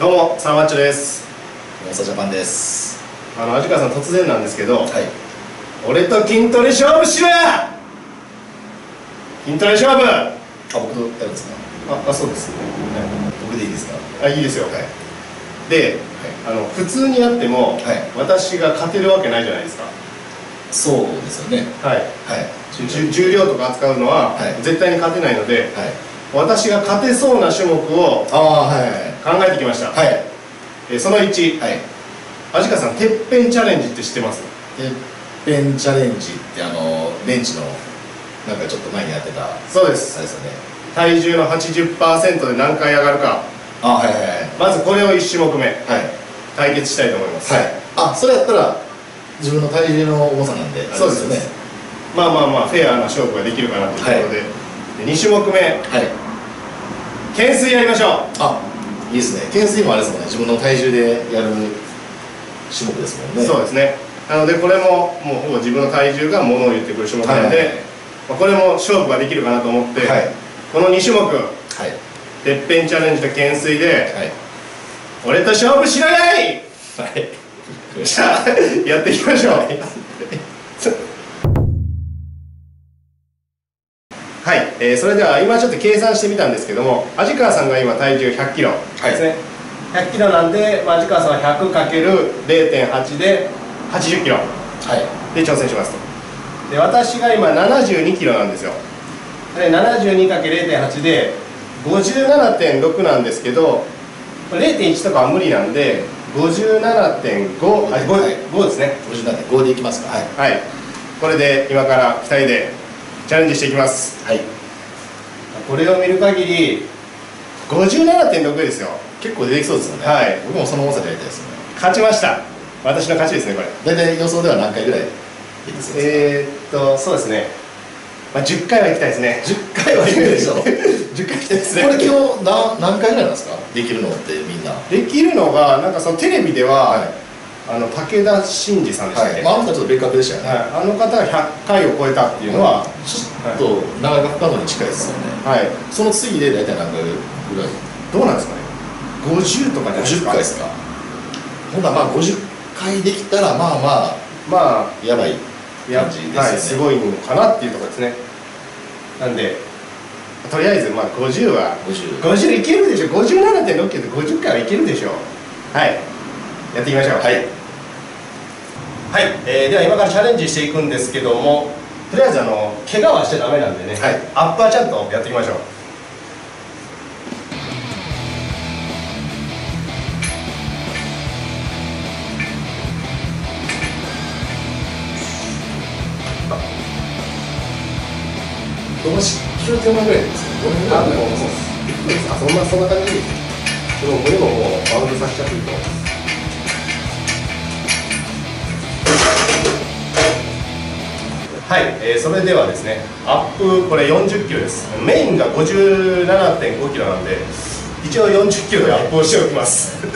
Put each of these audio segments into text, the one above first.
どうも、サンマッチョです。モンスタージャパンです。あの、味川さん突然なんですけど、はい。俺と筋トレ勝負しろや！筋トレ勝負！あ、あ僕とやるんですか？あ、そうです。僕でいいですか？あ、いいですよ。はい。で、あの、普通にやっても、はい。私が勝てるわけないじゃないですか。そうですよね。はい。はい。重重量とか扱うのは、はい。絶対に勝てないので、はい。私が勝てそうな種目をああはい考えてきました。はい。はいえその1、はい。味川さん、てっぺんチャレンジって知ってます？てっぺんチャレンジってあのベンチのなんかちょっと前にやってたあれそうで。ですすよね。体重の80%で何回上がるか。あはいはいはい。まずこれを1種目目、はい。対決したいと思います。はい。あそれやったら自分の体重の重さなんであれそうです。よねまあまあまあフェアな勝負ができるかなというところで,、で2種目目。はい。懸垂やりましょあいいですね。懸垂もあれですもんね。自分の体重でやる種目ですもんう、ね。そうですね。なのでこれももうほぼ自分の体重がものを言ってくる種目なので、はい。はいまあこれも勝負ができるかなと思って、はい。この2種目はい。てっぺんチャレンジと懸垂ではい。俺と勝負しろやいはい。じゃあやっていきましょうえーそれでは今ちょっと計算してみたんですけども味川さんが今体重100キロ。ですね、100キロなんで、まあ、味川さんは 100×0.8 で80キロ。はい。で挑戦しますと。で私が今72キロなんですよ。で 72×0.8 で57.6なんですけどこれ0.1とかは無理なんで57.5あ 5, はい。5ですね。57.5でいきますか。はい。はい。これで今から2人でチャレンジしていきます。はいこれを見る限り57.6ですよ。結構出てきそうですよね。はい。僕もその重さでやりたいですね。勝ちました。私の勝ちですねこれ。大体予想では何回ぐらいえー、っとそうですね、まあ、10回は行きたいですね。か10回はいくでしょ。これ10回行きたいですね。今日何何回ぐらいなんですか？できるのってみんな。できるのがなんかそのテレビでは、はあの武田真治さんでしたっけ、はい。まああの人はちょっと別格でしたよね。はい。あの方が100回を超えたっていうのは、ちょっと長々不可能に近いですよね。はい。その次で大体何回ぐらい？どうなんですかね？50とかじゃないです50か回ですか？ほんならまあ50回できたらまあままあやばい感じですよね。はい、すごいのかなっていうところですね。なんでとりあえずまあ50は50 50いけるでしょ。57.6キロで50回はいけるでしょはい。やっていきましょう。はいはい、えーでは今からチャレンジしていくんですけどもとりあえずあの怪我はしちゃダメなんでね、はい。アッパーちゃんとやっていきましょう。どのしキロ手前ぐらいですかどのぐらいあでも。そうあそんなそんな感じでもこれももうバウンドさせちゃっていいとはい、えーそれではですねアップこれ40キロです。メインが57.5キロなんで一応40キロでアップをしておきます。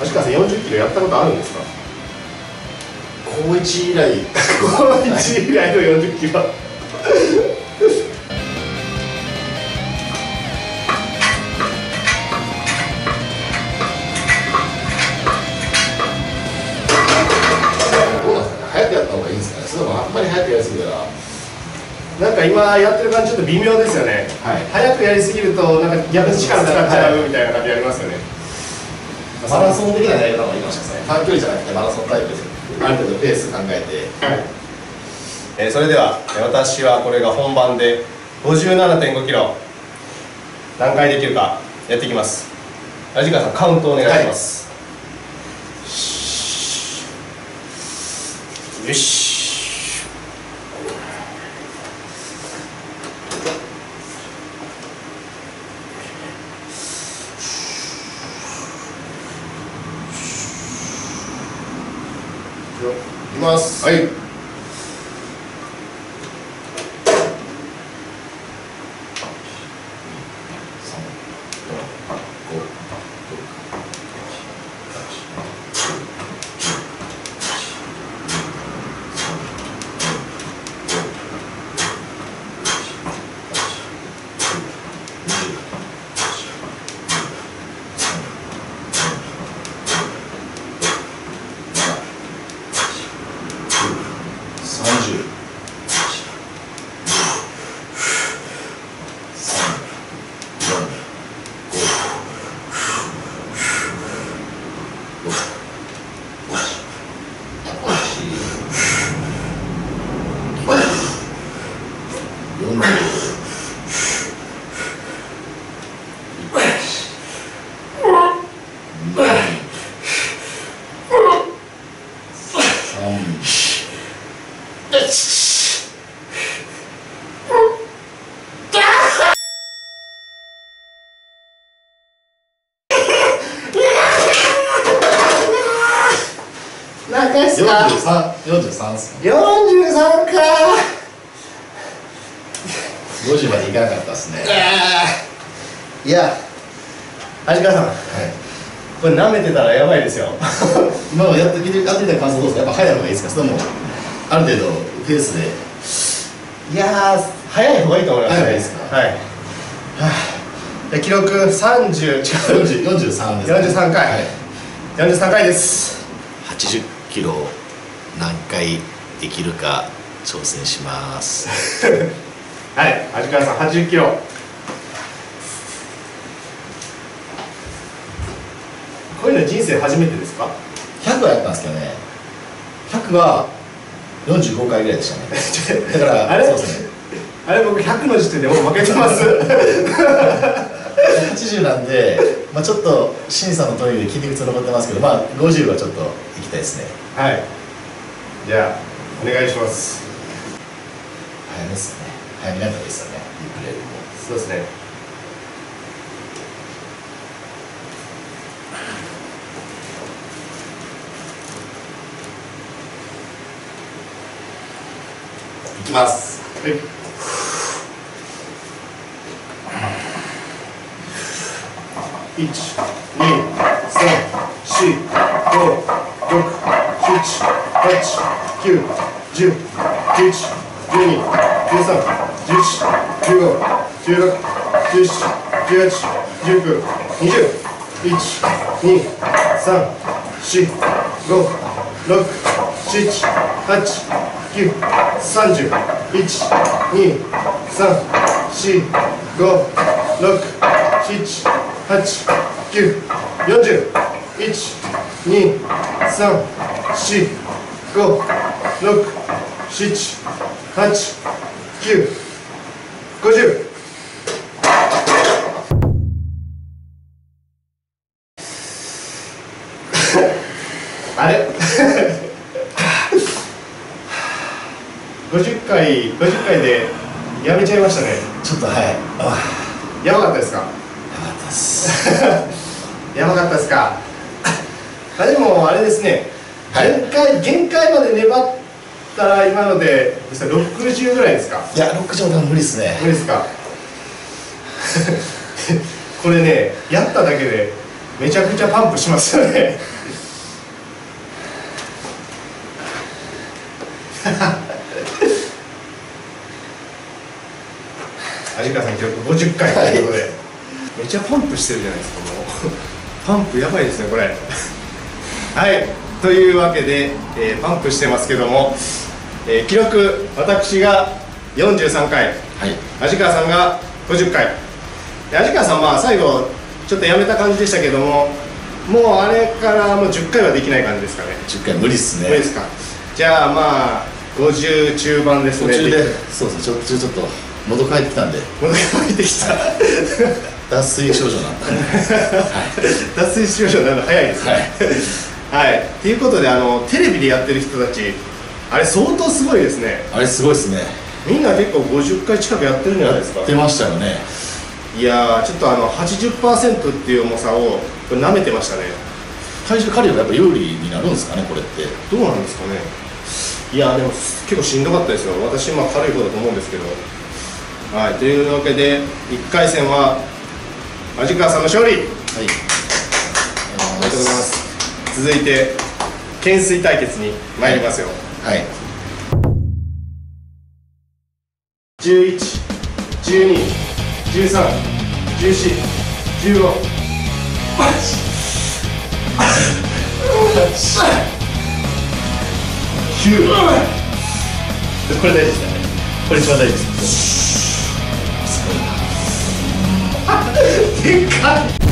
足川さん40キロやったことあるんですか？高1以来。この1以来の40キロり早くやりすぎたらなんか今やってる感じちょっと微妙ですよね、はい。早くやりすぎるとなんか逆に力使っちゃうみたいな感じありますよね、マラソン的なやり方がいいかもしれないですね短距離じゃなくてマラソンタイプである程度ペース考えて。はい。えーそれではえー私はこれが本番で57.5キロ何回できるかやっていきます。味川さんカウントお願いします、よしいきます。はい。何回ですか？43 43っすか43か。50までいかなかったですね。いや味川さん。はい。これ舐めてたらやばいですよ。今はやってきてやってみた感想どうですか？やっぱ早い方がいいですか？それともある程度ペースで。いやー早い方がいいと思います早いですか？はい、はあ、で記録30違う40 43です、43回。はい、43回です。80キロ何回できるか挑戦します。はい味川さん80キロ。こういうの人生初めてですか？100はやったんですけどね。100は45回ぐらいでしたね。だからあれ？そうですね。あれ僕100の時点でもう負けてます 80なんで、まあ、ちょっと審査のトイレで筋肉痛残ってますけどまあ50はちょっと行きたいですね。はい。じゃあお願いします。早めですよね。早めなんかですよね。ゆっくりそうですね。いきます。はい一、二、三、四、五、六、七、八、九、十、十一、十二、十三、十四、十五、十六、十七、十八、十九、二十。一、二、三、四、五、六、七、八、九、三十。一、二、三、四、五、六、七、八、九、四十。一、二、三、四、五、六、七、八、九、五十。あれ？50回50回でやめちゃいましたね。ちょっとはい。あ。やばかったですか？よかったです。やばかったですか？あでもあれですね、はい。限界限界まで粘ったら今ので実際60ぐらいですか？いや6畳多分無理ですね。無理ですか？これねやっただけでめちゃくちゃパンプしますよね。有川さん記録50回ということで、めちゃパンプしてるじゃないですかもう。パンプやばいですねこれ。はい。というわけで、えーパンプしてますけども、えー記録私が43回。はい。味川さんが50回。で味川さんまあ最後ちょっとやめた感じでしたけどももうあれからもう10回はできない感じですかね。10回無理っすね。無理ですか。じゃあまあ50中盤ですね。途中でそうですね。途中ちょっと喉乾いてきたんで。戻ってきた脱水症状なんだ脱水症状になるの早いですね。はい。はい、とい。うことであのテレビでやってる人たちあれ相当すごいですね。あれすごいっすね。みんな結構50回近くやってるんじゃないですか。出ましたよね。いやーちょっとあの80%っていう重さをこれ舐めてましたね。体重軽いはやっぱ有利になるんですかねこれって。どうなんですかね。いやでも結構しんどかったですよ。私まあ軽い方だと思うんですけど。はい。というわけで1回戦は味川さんの勝利。はい。ありがとうございます。続いて懸垂対決に参りますよ、はい。11、12、13、14、15、9これ大事ですね。これ一番大事ですでかい